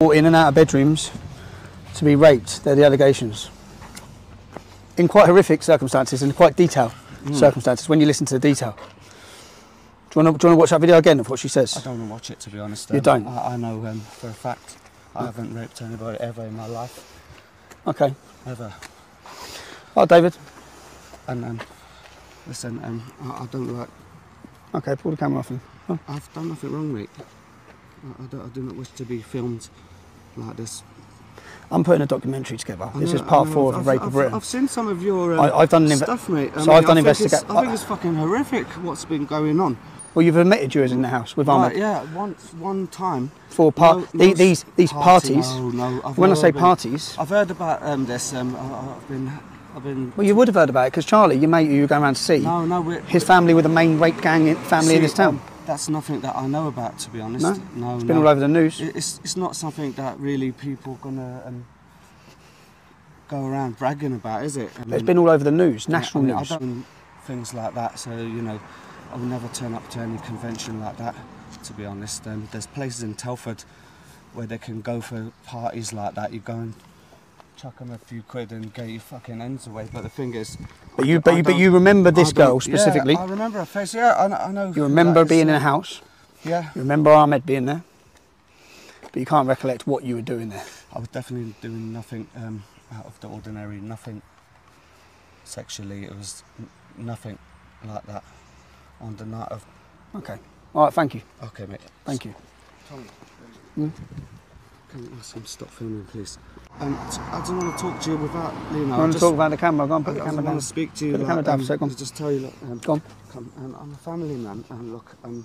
In and out of bedrooms to be raped. They're the allegations. In quite horrific circumstances and quite detailed circumstances when you listen to the detail. Do you, want to, do you want to watch that video again of what she says? I don't want to watch it to be honest. You um, don't? I, I know um, for a fact I haven't raped anybody ever in my life, Okay. ever. Oh, David. And um, listen, um, I, I don't like. Okay, pull the camera off him. Oh, I've done nothing wrong, mate. I, I, don't, I do not wish to be filmed like this. I'm putting a documentary together. I This is part know, four of I've, the Rape I've, of Britain. I've seen some of your um, I- I've done stuff, mate. I so I've done I think it's- I think it's fucking horrific what's been going on. Well, you've admitted you was in the house with Ahmed Right, yeah, once, one time. for par- No- the- these these party, parties. No, no. I've When I say been- parties, I've heard about um, this. Um, I, I've been, been. well, you would have heard about it because Charlie, your mate, you were going around to see, No, no. We're, his family were the main rape gang in, family in this town. That's nothing that I know about, to be honest. No? no, it's been no. all over the news. It's it's not something that really people are gonna um, go around bragging about, is it? I it's mean, been all over the news, I national mean, news. I don't things like that, so you know, I would never turn up to any convention like that. To be honest, um, there's places in Telford where they can go for parties like that. You go and chuck them a few quid and get your fucking ends away. But the thing is, But you, but you, but you remember this girl specifically. Yeah, I remember her face. Yeah, I, I know. you remember that is, being in a house. Yeah, You remember Ahmed being there. But you can't recollect what you were doing there. I was definitely doing nothing um, out of the ordinary. Nothing sexually. It was nothing like that on the night of. Okay. All right. Thank you. Okay, mate. Thank you. Tommy, can you ask him stop filming, please? Um, t- I don't want to talk to you without, you know. I want to talk about the camera. Go on, I, put the camera just down. want to speak to you. Put the camera down um, for a second. Just tell you, look, um, Go on. come, um, I'm a family man, and look, um,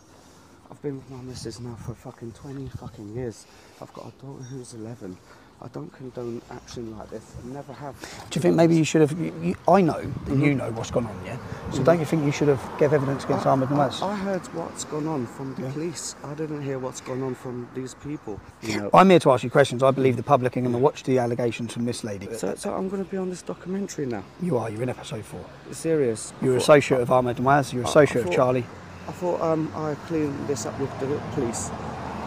I've been with my missus now for fucking 20 fucking years. I've got a daughter who's 11. I don't condone action like this. I never have. Do you think maybe you should have? You, you, I know that you know what's gone on, yeah. So don't you think you should have gave evidence against Ahmed I, Nawaz? I heard what's gone on from the police. I didn't hear what's gone on from these people. You know. I'm here to ask you questions. I believe the public are going to watch the allegations from this lady. So, so I'm going to be on this documentary now. You are. You're in episode four. Serious. You're an thought- associate of Ahmed Nawaz. You're an I- I associate of Charlie. I thought um, I cleaned this up with the police.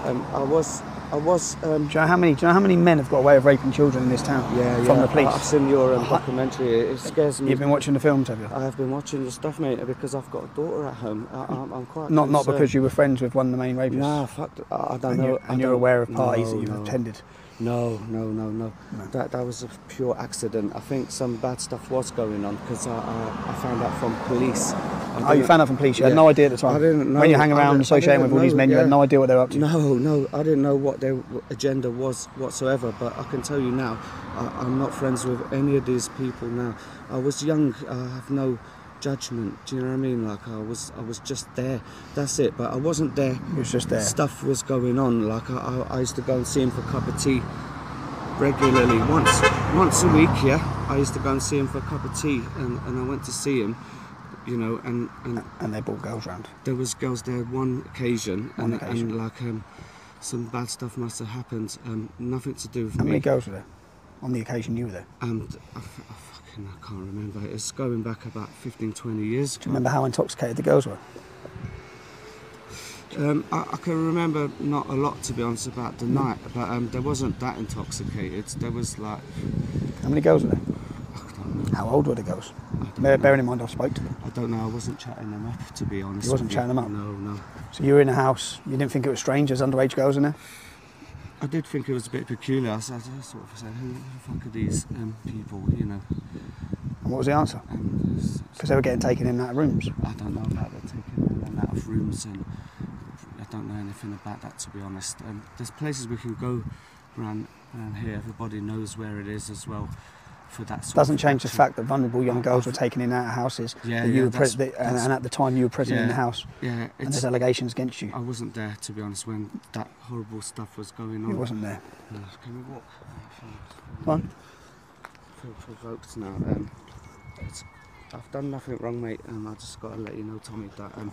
Um, I was, I was. Um, Do you know how many? Do you know how many men have got away with raping children in this town? yeah, From yeah. the police. I've seen your um, documentary. It scares me. You've been watching the films, have you? I have been watching the stuff, mate, because I've got a daughter at home. I, I'm, I'm quite. Not not because you were friends with one of the main rapists. Nah, fuck. I, don't and know. you're, I and you're aware of parties no, that you've no. attended. No, no, no, no, No. That that was a pure accident. I think some bad stuff was going on because I, I, I found out from police. I Oh, you found out from police. You had no idea at the time. I didn't know. When you hang around associating with all these know, men, you had no idea what they were up to. No, no, I didn't know what their agenda was whatsoever. But I can tell you now, I, I'm not friends with any of these people now. I was young. I have no judgment. Do you know what I mean? Like I was, I was just there. That's it. But I wasn't there. He was just there. Stuff was going on. Like I, I, I used to go and see him for a cup of tea regularly, once, once a week. Yeah, I used to go and see him for a cup of tea, and, and I went to see him. You know, and, and And they brought girls round. there was girls there one occasion, One and, occasion. and like um, some bad stuff must have happened. Um, nothing to do with How me. many girls were there? On the occasion you were there. And I, I I can't remember. It's going back about 15, 20 years. Do you remember how intoxicated the girls were? Um, I, I can remember not a lot to be honest about the night, but um, there wasn't that intoxicated. There was like How many girls were there? I don't know. How old were the girls? I don't Bear, know. bearing in mind I spoke to them. I don't know. I wasn't chatting them up to be honest. You wasn't chatting them up? No, no. So you were in a house, you didn't think it was strange, there's underage girls in there? I did think it was a bit peculiar. I, sort of said, "Who the fuck are these um, people?" You know. And what was the answer? Because they were getting taken in and out of rooms. I don't know about the taking in and out of rooms, and I don't know anything about that to be honest. Um, there's places we can go around, around here. Everybody knows where it is as well. For that sort Doesn't change the fact that vulnerable young girls were taken in and out of houses. Yeah, you yeah, were that's- that, and, that's- and at the time you were present in the house. Yeah, And there's allegations against you. I wasn't there to be honest when that horrible stuff was going on. You wasn't there. No, Can we walk? On. I feel provoked now. Um, it's, I've done nothing wrong, mate. Um, I just got to let you know, Tommy, that um,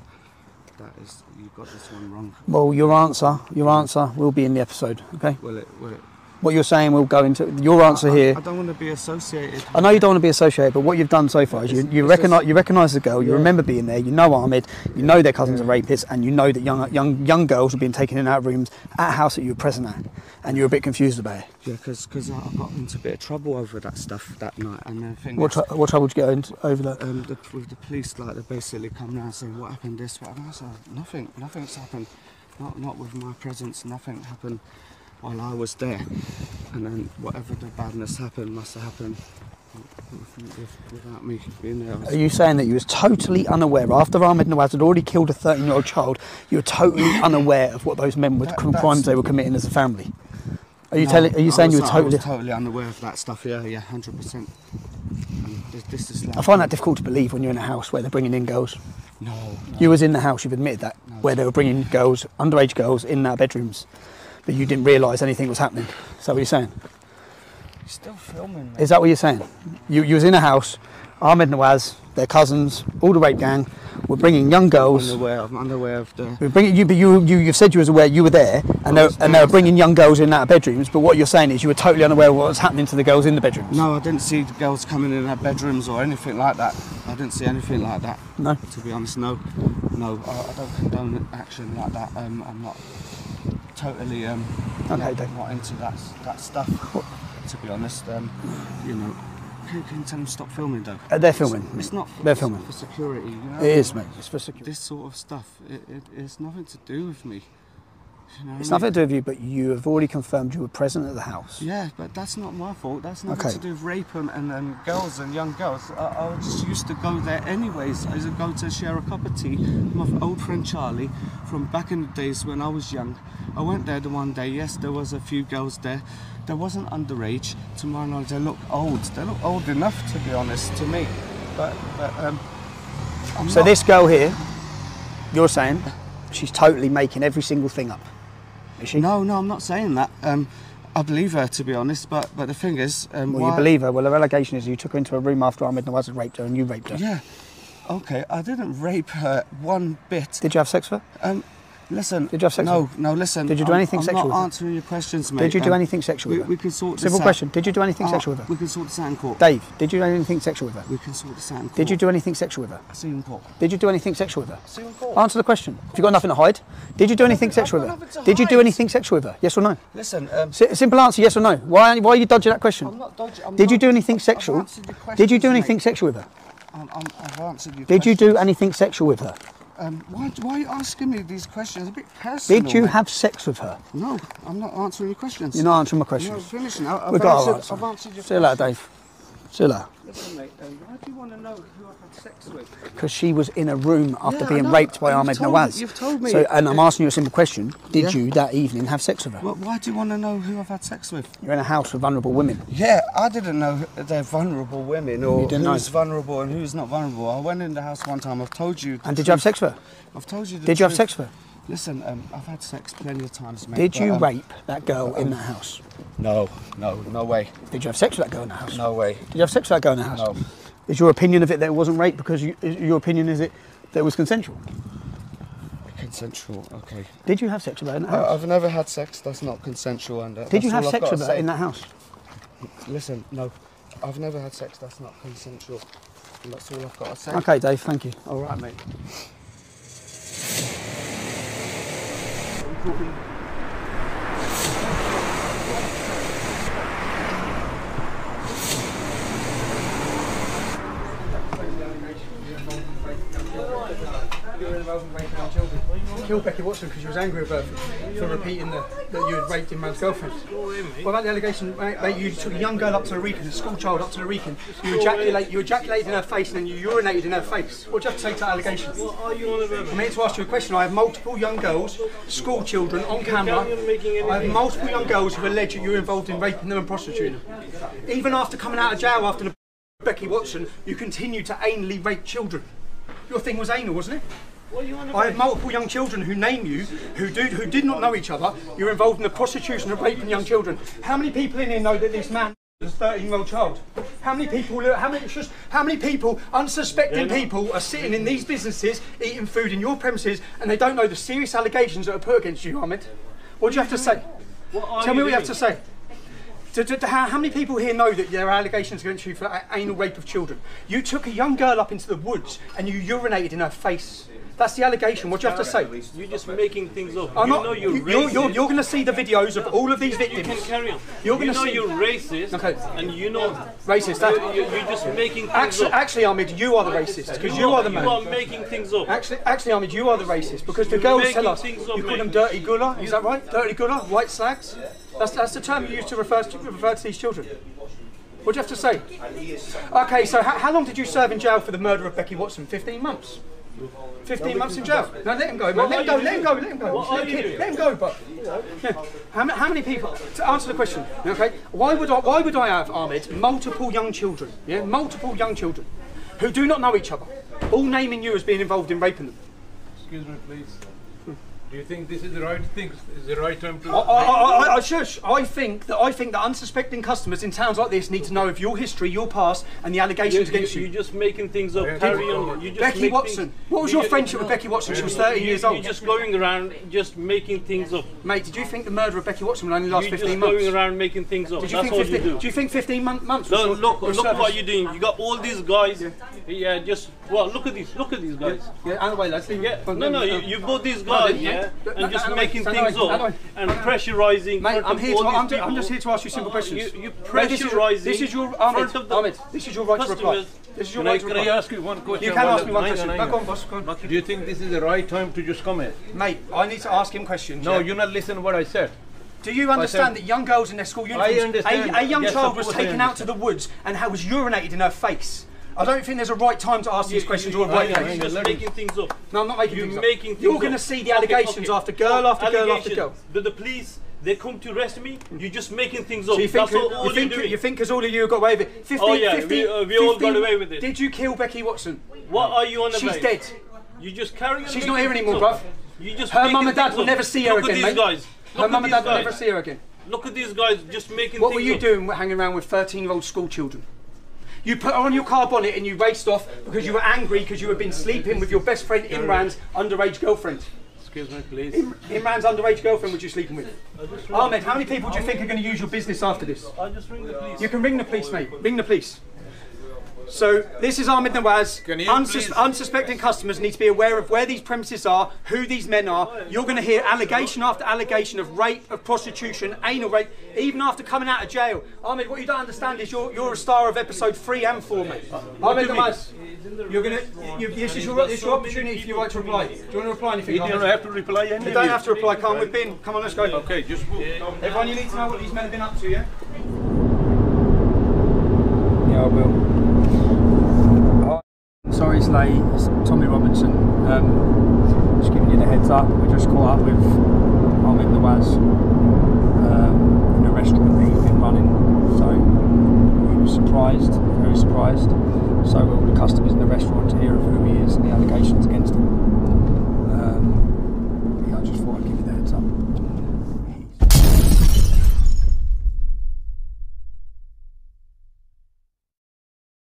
that is you got this one wrong. Well, your answer, your answer will be in the episode, okay? Will it? Will it? What you're saying will go into your answer I, here. I don't want to be associated. I know you don't want to be associated, but what you've done so far is you, you recognise just- you recognise the girl, you Yeah. remember being there, you know Ahmed, you know their cousins are rapists, and you know that young young young girls were being taken in and out of rooms at a house that you were present at, and you were a bit confused about it. Yeah, because because I got into a bit of trouble over that stuff that night, and the thing What, tr- what trouble did you get into over that? um, the, with the police, like they basically come round saying what happened, this, what happened. I said nothing, nothing's happened, not not with my presence, nothing happened while I was there, and then whatever the badness happened must have happened with, with, without me being there. Are you saying that you was totally unaware after Ahmed Nawaz had already killed a 13 year old child? You were totally unaware of what those men were That- crimes they were committing as a family. Are you No, telling? Are you saying you were totally? I was totally unaware of that stuff. Yeah, yeah, hundred percent. This, this is like I find that difficult to believe when you're in a house where they're bringing in girls. No, no. You was in the house. You've admitted that, No. where they were bringing girls, underage girls, in their bedrooms, but you didn't realise anything was happening. Is that what you're saying? You're still filming, man. Is that what you're saying? You, you was in a house. Ahmed Nawaz, their cousins, all the rape gang, were bringing young girls. unaware. I'm unaware of the. We're bringing you, but you, you, you've said you was aware you were there, and they, and they were bringing young girls in and out of bedrooms. But what you're saying is you were totally unaware of what was happening to the girls in the bedrooms. No, I didn't see the girls coming in their bedrooms or anything like that. I didn't see anything like that. No. To be honest, no, no. I, I don't condone action like that. Um, I'm not totally um, Okay, not, not into that that stuff. To be honest, um, you know. Can, can you tell them stop filming though? Uh, they're filming. It's, it's not. For, They're filming. for security. You know? It is, mate. It's for security. This sort of stuff. It, it, it's nothing to do with me. You know It's nothing to do with you, but you have already confirmed you were present at the house. Yeah, but that's not my fault. That's nothing Okay. to do with rape and, and, and girls and young girls. I, I just used to go there anyways. I used to go to share a cup of tea with my old friend Charlie from back in the days when I was young. I went there the one day. Yes, there was a few girls there. There wasn't underage. To my knowledge, they look old. They look old enough, to be honest, to me. But, but um, So not- this girl here, you're saying, she's totally making every single thing up. Is she? No, no, I'm not saying that. Um, I believe her, to be honest. But but the thing is, um, Well, you believe her. Well, her allegation is you took her into a room after Ahmed Nawaz had raped her and you raped her. Yeah. Okay, I didn't rape her one bit. Did you have sex with her? Um, listen. Did you have sex No, no. Listen. Did you do I'm- anything I'm sexual with not answering your questions, mate. Did you do Um, anything sexual we, with her? we can sort this Simple question. Did you do anything Oh, sexual with her? We can sort this out in court. Dave, did you do anything sexual with her? We can sort this out in court. Did you do anything sexual with her? See you in court. Did you do anything sexual with her? See you in court. Answer the question. If you've got nothing to hide, did you do anything I've sexual with her? Did you do anything sexual with her? Yes or no? Listen. Um, Si- simple answer, yes or no. Why, why are you dodging that question? I'm not dodging. I'm Did you do anything sexual? your Did you do anything sexual with her? I'm, I'm, I've answered your Did you do anything sexual with her? Um, why, why are you asking me these questions? A bit personal. Did you have sex with her? No, I'm not answering your questions. You're not answering my No, questions. finishing. I- I've, We've got answered, I've answer. answered your See you later. Dave. See you later. Listen, mate, um, why do you want to know who I've had sex with? Because she was in a room after Yeah, being raped by Ahmed told Nawaz. you've told me. So, and I'm asking you a simple question. Did Yeah. you that evening have sex with her? Well, why do you want to know who I've had sex with? You're in a house with vulnerable women. Yeah, I didn't know they're vulnerable women or who's vulnerable and who's not vulnerable. I went in the house one time. I've told you. And did you have sex with her? I've told you. The Did you have sex with her? Listen, um, I've had sex plenty of times, mate. Did but, you um, rape that girl in that house? No, no, no way, Did you have sex with that girl in the house? no way. Did you have sex with that girl in the house? No. Is your opinion of it that it wasn't rape because you, is- your opinion is it that it was consensual? Consensual, okay. Did you have sex with her in that I, house? I've never had sex. That's not consensual. And uh, Did you that's have all I've sex with to her in that house? Listen, no, I've never had sex. That's not consensual. And that's all I've got to say. Okay, Dave, thank you. All right, mate. Thank you. Killed Becky Watson because she was angry her for, for repeating the, that you had raped in man's girlfriend. What about the allegation, mate, you took a young girl up to the Wrekin, a school child up to the Wrekin, you, ejaculate, you ejaculated in her face and then you urinated in her face. What do you have to say to that allegation? About? I'm here to ask you a question. I have multiple young girls, school children on camera. I have multiple young girls who allege that you're involved in raping them and prostituting them. Even after coming out of jail after the Becky Watson, you continue to anally rape children. Your thing was anal, wasn't it? What are you on I have multiple young children who name you, who do, who did not know each other. You're involved in the prostitution of raping young children. How many people in here know that this man is a 13-year-old child? How many people? How many? it's Just how many people, unsuspecting people, are sitting in these businesses eating food in your premises, and they don't know the serious allegations that are put against you, Ahmed? What do you have to say? Tell me what you have to say. Do- do- do- how, how many people here know that there are allegations against you for anal rape of children? You took a young girl up into the woods and you urinated in her face. That's the allegation. What do you have to say? You're just making things up. I'm you not, know you're you- racist. you're, you're going to see the videos of all of these victims. you victims. can carry on. You're gonna know see- you're racist, Okay. and you know Racist. That, you, you, you're just making things actually, up. actually, Ahmed, you are the racist because you are the man. You are making things up. Actually, actually, Ahmed, you are the racist because the You're girls tell us things you call them dirty gullah. Is that right? Dirty gullah, white slags. That's that's the term you used to refer to refer to these children. What do you have to say? Okay, so how, how long did you serve in jail for the murder of Becky Watson? Fifteen months. 15 months in jail. No, let him go, man. Let him go, let him go, let him go. Let him, you let him go, but. Yeah. How, how many people, to answer the question, okay, why would I, why would I have, Ahmed, multiple young children, yeah, multiple young children, who do not know each other, all naming you as being involved in raping them? Excuse me, please. Do you think this is the right thing? Is the right time to? I, I, I, I, I, shush. I think that I think that unsuspecting customers in towns like this need to know of your history, your past, and the You, allegations against you, you. are just making things up. Carry on. You just Becky Watson. Things, What was you your friendship with Becky Watson? She was 13 you, years old. You're just going around just making things up. Mate, did you think the murder of Becky Watson would only last You're 15 just months? going around making things up. Did you That's think all 15, you do. do you think 15 mon- months was No, your- look, your look service? what you're doing. You got all these guys. Yeah, just well, look at these. Look at these guys. Yeah, out of the way, lads. Yeah, no, no, uh, you, you got these guys, no, yeah, and no, just no, no, making things up and pressurizing. Mate, I'm here, to, I'm, I'm just here to ask you simple Uh, questions. You, you Mate, this is your, pressurizing. this is your Ahmed, of the Ahmed, this is your right to reply. This is your Can I, right to can I ask you one question? You can ask me one question. Back on, boss. Go. Do you think this is the right time to just comment? Mate, I need to ask him questions. No, you're not listen what I said. Do you understand that young girls in their school uniforms. A, a young Yes, child was taken out to the woods and was urinated in her face? I don't think there's a right time to ask these questions or a right place. You're just making things up. No, I'm not making You're things up. things You're going to see the allegations after girl after girl after girl. The, the police, they come to arrest me. You're just making things up. So you think, That's all, all you think, you're doing. you think, because all of you got away with it? 15, Oh, yeah, 15, we, uh, we all got away with it. Did you kill Becky Watson? what are you on about? She's dead. You just carry on. She's not here anymore, bruv. You just Her making mum and dad will never see her again. Look again, at mate. these guys. Her Look mum at and dad these will never guys. see her again. Look at these guys just making What were you up. doing hanging around with 13 year old school children? You put on your car bonnet and you raced off because you were angry because you had been sleeping with your best friend Imran's underage girlfriend. Excuse me, please. Imran's underage girlfriend was you sleeping with? Ahmed, how many people do you think are going to use your business after this? I'll just ring the police. You can ring the police, mate. Ring the police. So this is Ahmed Nawaz. Can Unsus- unsuspecting customers need to be aware of where these premises are, who these men are. You're going to hear allegation after allegation of rape, of prostitution, anal rape, even after coming out of jail. Ahmed, what you don't understand is you're, you're a star of episode three and four, mate. Ahmed do you? Nawaz, you're going to. You, this is your, this is your opportunity if you like to reply. Do you want to reply anything? You don't Ahmed? have to reply any You don't have to reply. Come, we've been. Come on, let's go. Okay, just move. Everyone, you need to know what these men have been up to, yeah? Yeah, I will. Tommy Robinson. Um, just giving you the heads up. We just caught up with Ahmed Nawaz um, in a restaurant that he's been running. So he was surprised, very surprised. So were all the customers in the restaurant to hear of who he is and the allegations against him.